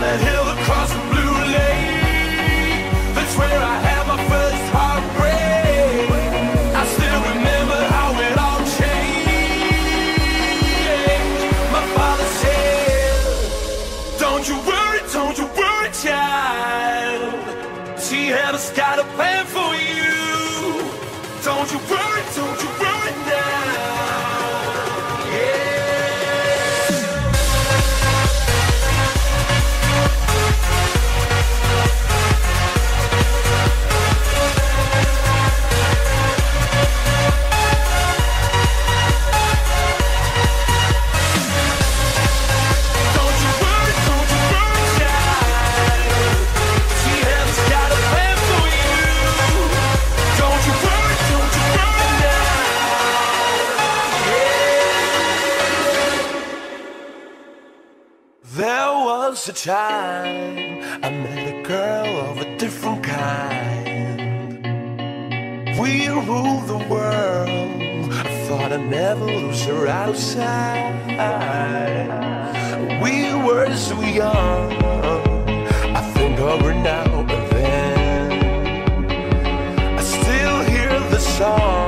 A hill a time I met a girl of a different kind. We ruled the world. I thought I'd never lose her outside. We were so young. I think of her now and then. I still hear the songs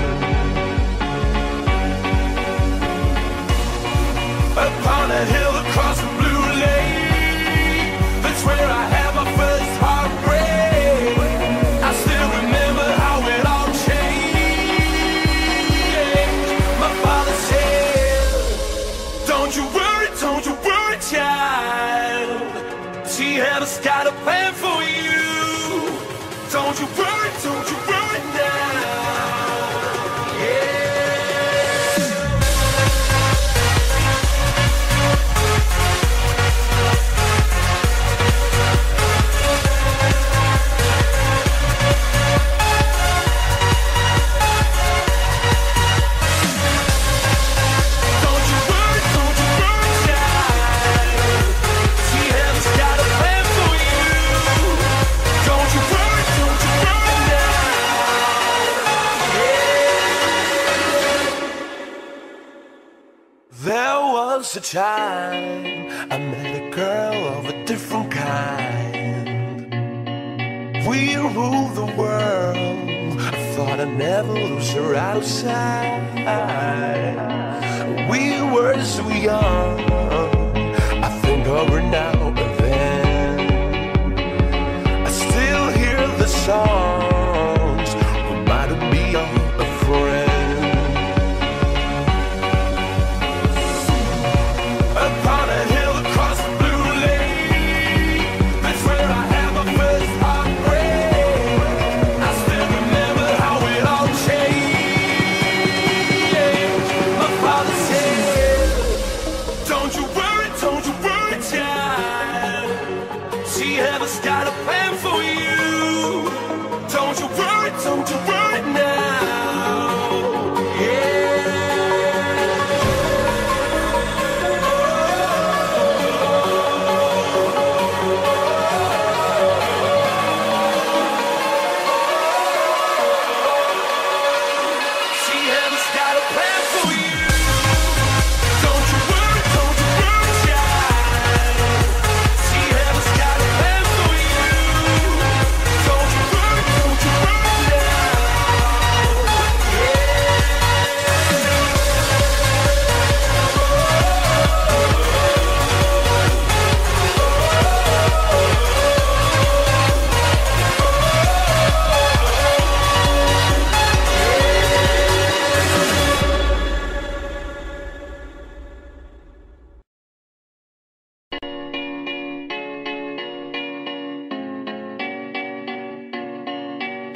Upon a hill across time I met a girl of a different kind. We ruled the world. I thought I'd never lose her outside. We were so young. I think of her now.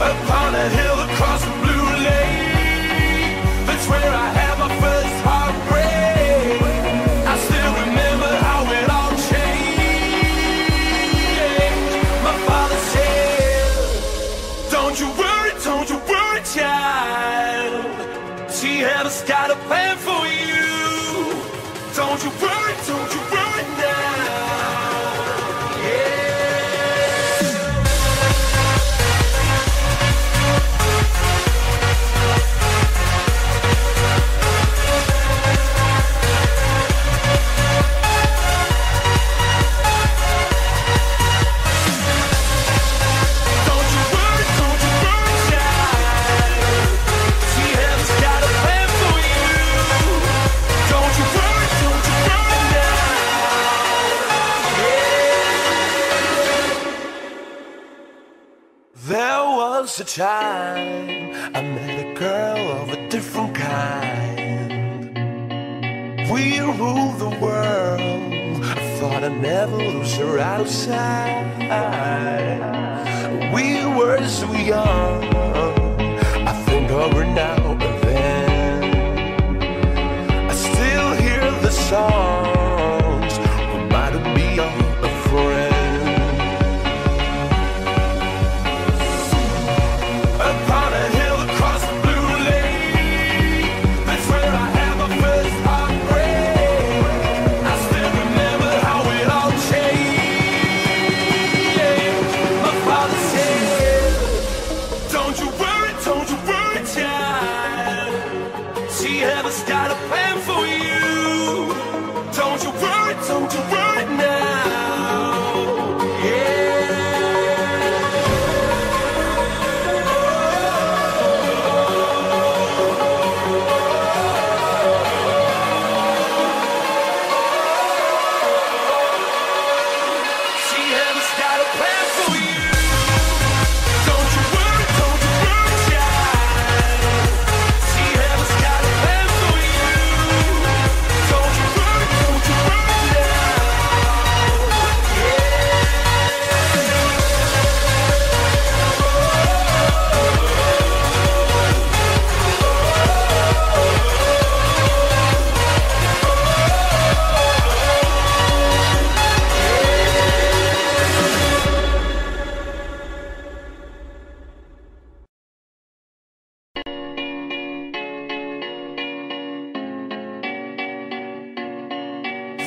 up on a hill across time I met a girl of a different kind. We rule the world I thought I'd never lose her outside. We were so young I think over now.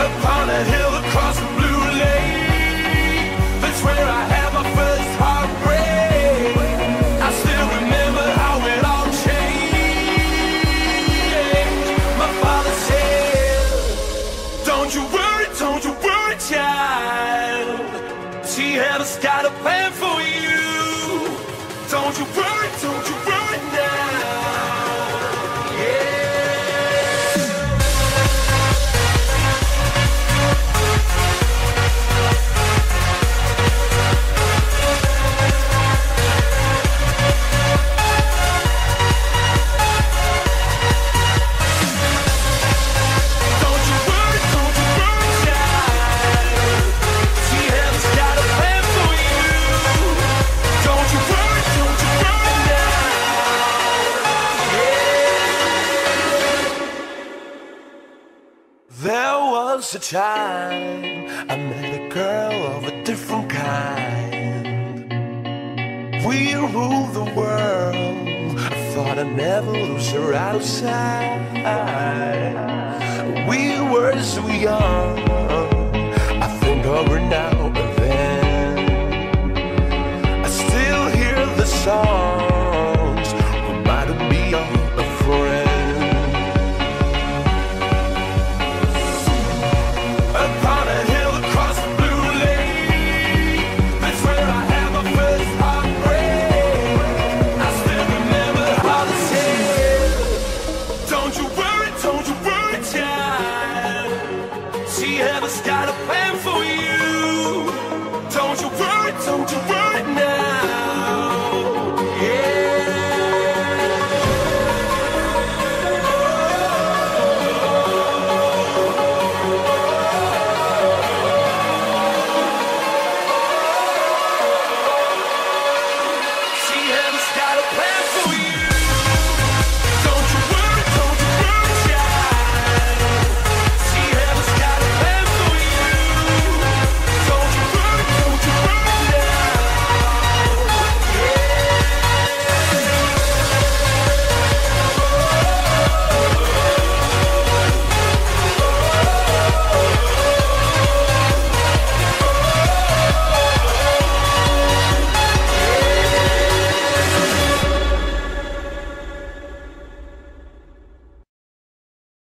Upon a hill across the blue lake, that's where I had my first heartbreak. I still remember how it all changed. My father said, Don't you worry, don't you worry, child. She has got a plan for you. Don't you worry, time I met a girl of a different kind. We ruled the world. I thought I'd never lose her out of sight. We were so young. I think of her now